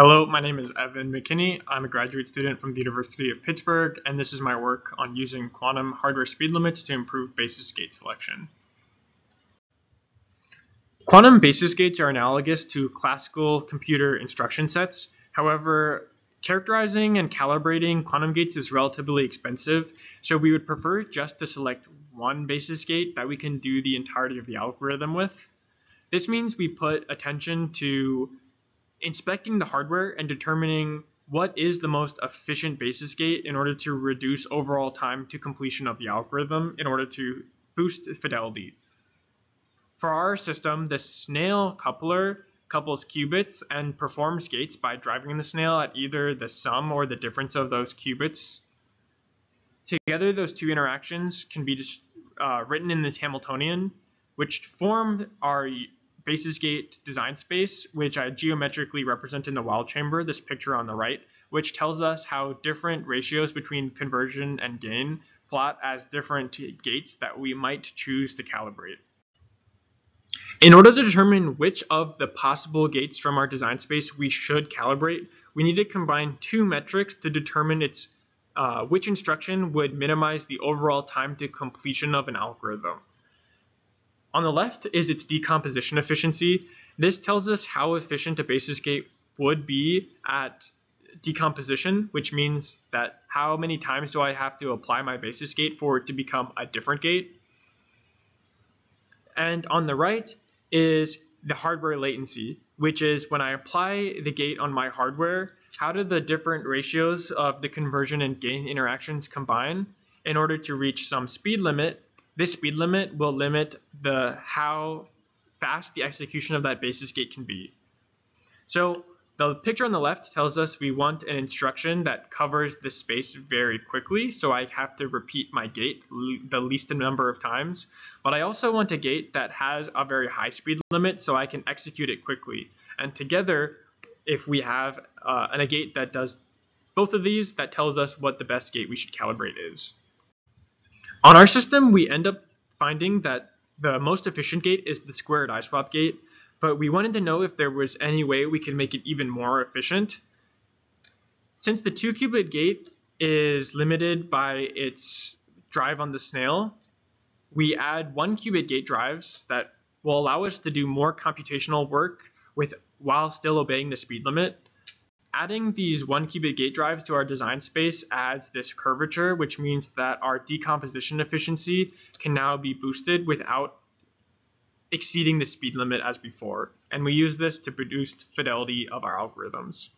Hello, my name is Evan McKinney. I'm a graduate student from the University of Pittsburgh, and this is my work on using quantum hardware speed limits to improve basis gate selection. Quantum basis gates are analogous to classical computer instruction sets. However, characterizing and calibrating quantum gates is relatively expensive, so we would prefer just to select one basis gate that we can do the entirety of the algorithm with. This means we put attention to inspecting the hardware and determining what is the most efficient basis gate in order to reduce overall time to completion of the algorithm in order to boost fidelity. For our system, the snail coupler couples qubits and performs gates by driving the snail at either the sum or the difference of those qubits. Together, those two interactions can be uh, written in this Hamiltonian, which form our basis gate design space, which I geometrically represent in the Weyl chamber, this picture on the right, which tells us how different ratios between conversion and gain plot as different gates that we might choose to calibrate. In order to determine which of the possible gates from our design space we should calibrate, we need to combine two metrics to determine its uh, which instruction would minimize the overall time to completion of an algorithm. On the left is its decomposition efficiency. This tells us how efficient a basis gate would be at decomposition, which means that how many times do I have to apply my basis gate for it to become a different gate. And on the right is the hardware latency, which is when I apply the gate on my hardware, how do the different ratios of the conversion and gain interactions combine in order to reach some speed limit this speed limit will limit the how fast the execution of that basis gate can be. So the picture on the left tells us we want an instruction that covers the space very quickly, so I have to repeat my gate the least number of times. But I also want a gate that has a very high speed limit, so I can execute it quickly. And together, if we have uh, a gate that does both of these, that tells us what the best gate we should calibrate is. On our system, we end up finding that the most efficient gate is the squared ISWAP gate, but we wanted to know if there was any way we could make it even more efficient. Since the two qubit gate is limited by its drive on the snail, we add one qubit gate drives that will allow us to do more computational work with while still obeying the speed limit adding these one qubit gate drives to our design space adds this curvature, which means that our decomposition efficiency can now be boosted without exceeding the speed limit as before. And we use this to produce fidelity of our algorithms.